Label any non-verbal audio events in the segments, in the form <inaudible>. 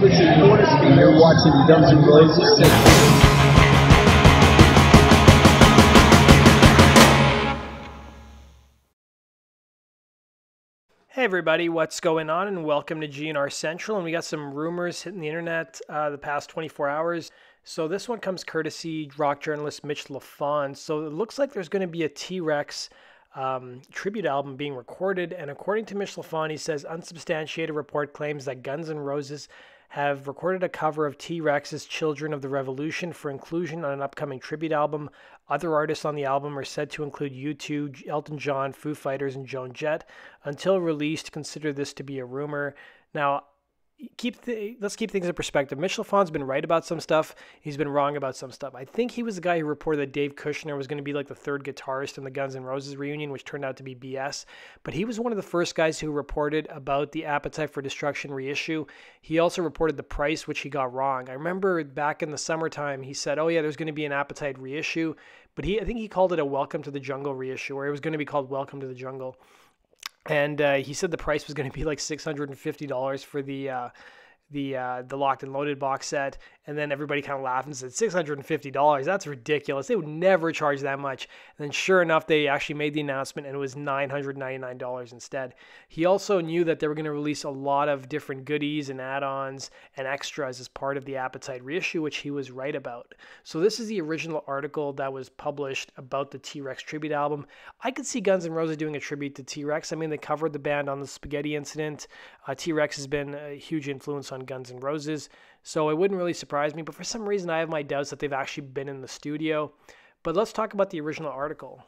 You're watching Guns N' Roses. Hey everybody, what's going on? And welcome to GNR Central. And we got some rumors hitting the internet uh, the past 24 hours. So this one comes courtesy rock journalist Mitch LaFon. So it looks like there's going to be a T-Rex um, tribute album being recorded. And according to Mitch LaFon, he says unsubstantiated report claims that Guns N' Roses have recorded a cover of T Rex's Children of the Revolution for inclusion on an upcoming tribute album. Other artists on the album are said to include U2, Elton John, Foo Fighters, and Joan Jett. Until released, consider this to be a rumor. Now, keep th- let's keep things in perspective. Mitch LaFon's been right about some stuff. He's been wrong about some stuff. I think he was the guy who reported that Dave Kushner was going to be like the third guitarist in the Guns N' Roses reunion, which turned out to be BS. But he was one of the first guys who reported about the Appetite for Destruction reissue. He also reported the price, which he got wrong. I remember back in the summertime, he said, "Oh yeah, there's going to be an Appetite reissue," but he I think he called it a Welcome to the Jungle reissue, or it was going to be called Welcome to the Jungle. And uh, he said the price was going to be like six hundred and fifty dollars for the uh, the uh, the locked and loaded box set, and then everybody kind of laughed and said six hundred and fifty dollars. That's ridiculous. They would never charge that much. And then sure enough, they actually made the announcement, and it was nine hundred ninety nine dollars instead. He also knew that they were going to release a lot of different goodies and add-ons and extras as part of the Appetite reissue, which he was right about. So this is the original article that was published about the T Rex tribute album. I could see Guns N' Roses doing a tribute to T Rex. I mean, they covered the band on the Spaghetti Incident. Uh, T Rex has been a huge influence on Guns N' Roses, so it wouldn't really surprise me. But for some reason, I have my doubts that they've actually been in the studio. But let's talk about the original article.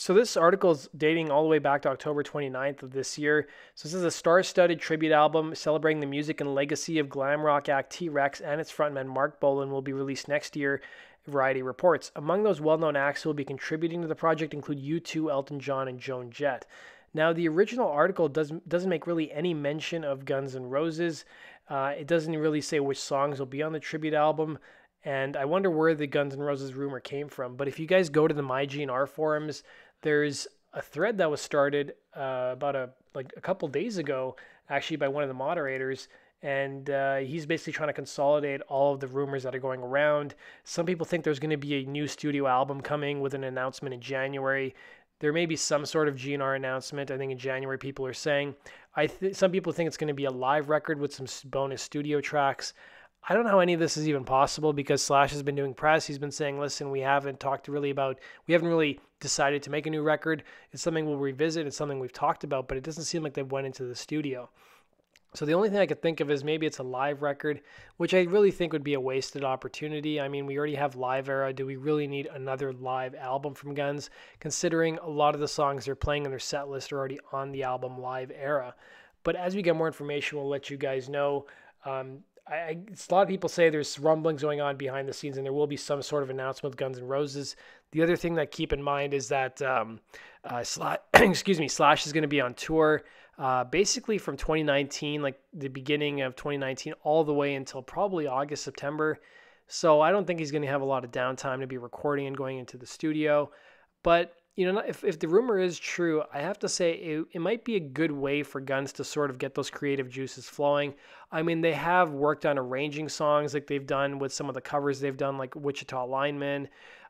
So this article is dating all the way back to October 29th of this year. So this is a star-studded tribute album celebrating the music and legacy of glam rock act T-Rex and its frontman Marc Bolan will be released next year. Variety reports. Among those well-known acts who will be contributing to the project include U2, Elton John, and Joan Jett. Now, the original article doesn't doesn't make really any mention of Guns N' Roses. Uh, it doesn't really say which songs will be on the tribute album, and I wonder where the Guns N' Roses rumor came from. But if you guys go to the MyGNR forums, there's a thread that was started uh, about a like a couple days ago, actually by one of the moderators, and uh, he's basically trying to consolidate all of the rumors that are going around. Some people think there's going to be a new studio album coming with an announcement in January. There may be some sort of GNR announcement. I think in January people are saying. I th- some people think it's going to be a live record with some bonus studio tracks. I don't know how any of this is even possible because Slash has been doing press. He's been saying, listen, we haven't talked really about, we haven't really decided to make a new record. It's something we'll revisit. It's something we've talked about, but it doesn't seem like they went into the studio. So the only thing I could think of is maybe it's a live record, which I really think would be a wasted opportunity. I mean, we already have Live Era. Do we really need another live album from Guns, considering a lot of the songs they're playing in their set list are already on the album Live Era? But as we get more information, we'll let you guys know. Um, I, I, a lot of people say there's rumblings going on behind the scenes, and there will be some sort of announcement with Guns N' Roses. The other thing that keep in mind is that um, uh, Slash, <coughs> excuse me, Slash is going to be on tour uh, basically from 2019, like the beginning of 2019, all the way until probably August, September. So I don't think he's going to have a lot of downtime to be recording and going into the studio. But you know, if, if the rumor is true, I have to say it, it might be a good way for Guns to sort of get those creative juices flowing. I mean, they have worked on arranging songs like they've done with some of the covers they've done, like Wichita Lineman,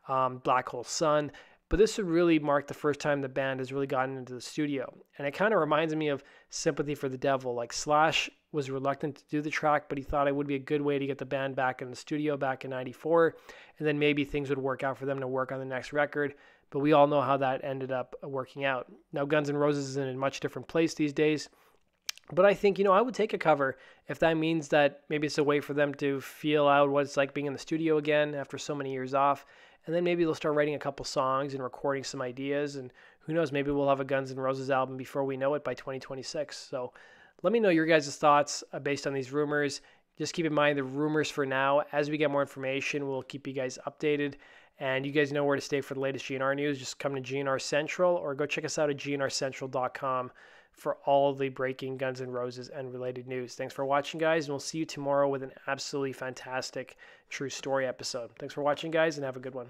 um, Black Hole Sun. But this would really mark the first time the band has really gotten into the studio. And it kind of reminds me of Sympathy for the Devil. Like Slash was reluctant to do the track, but he thought it would be a good way to get the band back in the studio back in 94. And then maybe things would work out for them to work on the next record. But we all know how that ended up uh, working out. Now, Guns N' Roses is in a much different place these days. But I think, you know, I would take a cover if that means that maybe it's a way for them to feel out what it's like being in the studio again after so many years off and then maybe they'll start writing a couple songs and recording some ideas and who knows maybe we'll have a guns n' roses album before we know it by 2026 so let me know your guys' thoughts uh, based on these rumors. Just keep in mind the rumors for now. As we get more information we'll keep you guys updated. And you guys know where to stay for the latest gnr news. Just come to gnr central or go check us out at gnrcentral.com for all the breaking Guns N' Roses and related news. Thanks for watching, guys, and we'll see you tomorrow with an absolutely fantastic true story episode. Thanks for watching, guys, and have a good one.